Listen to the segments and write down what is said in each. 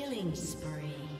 Killing spree.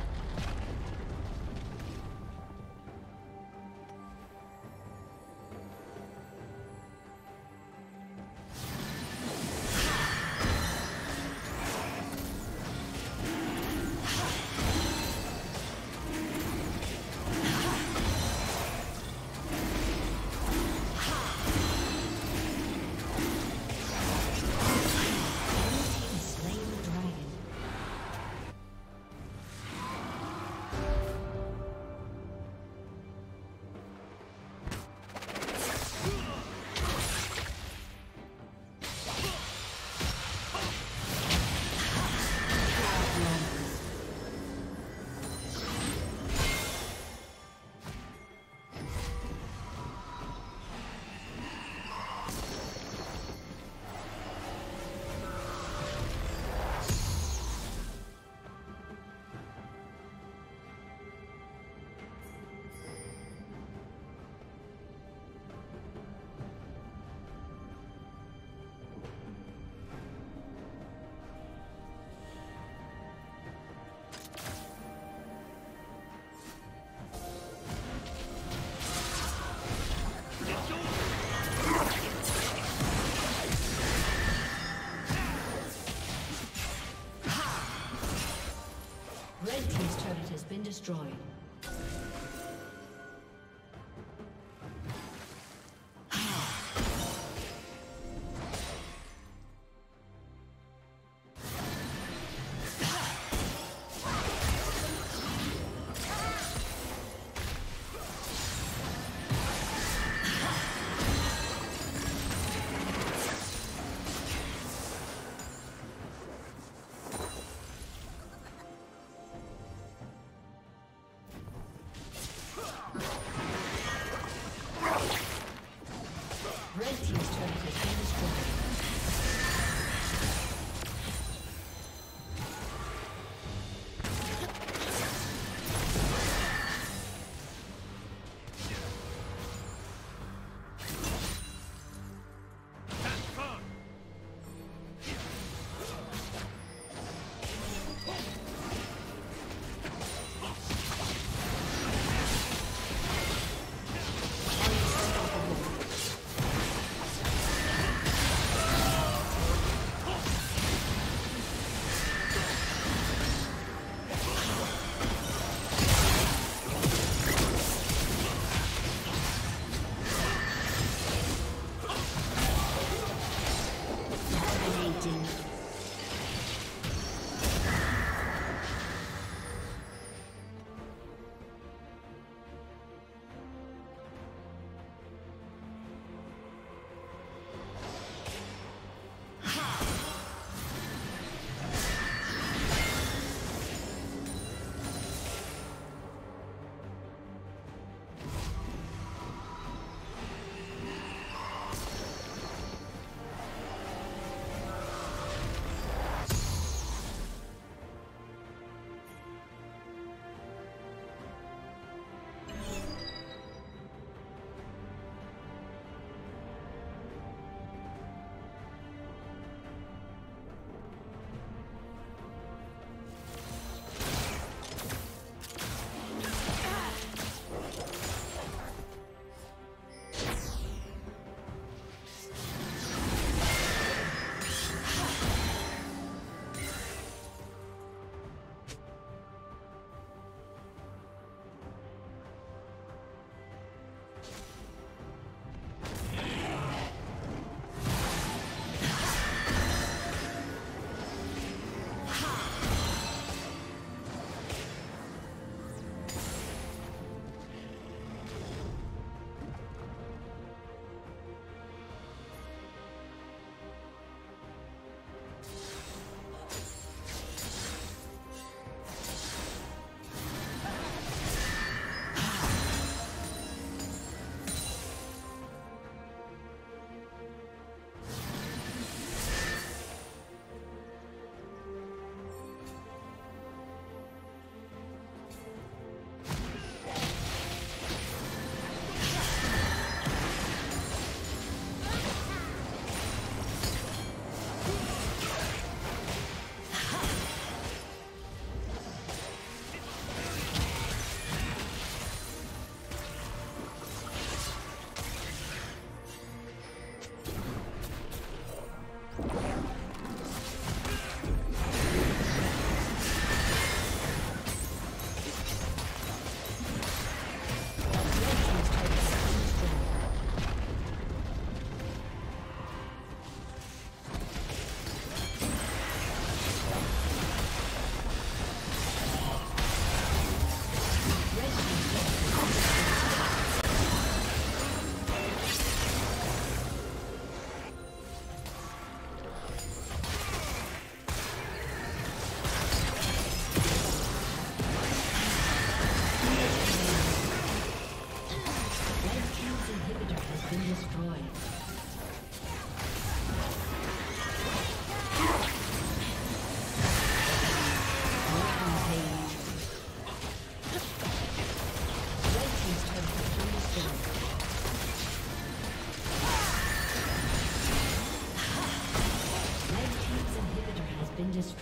Been destroyed.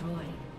destroyed.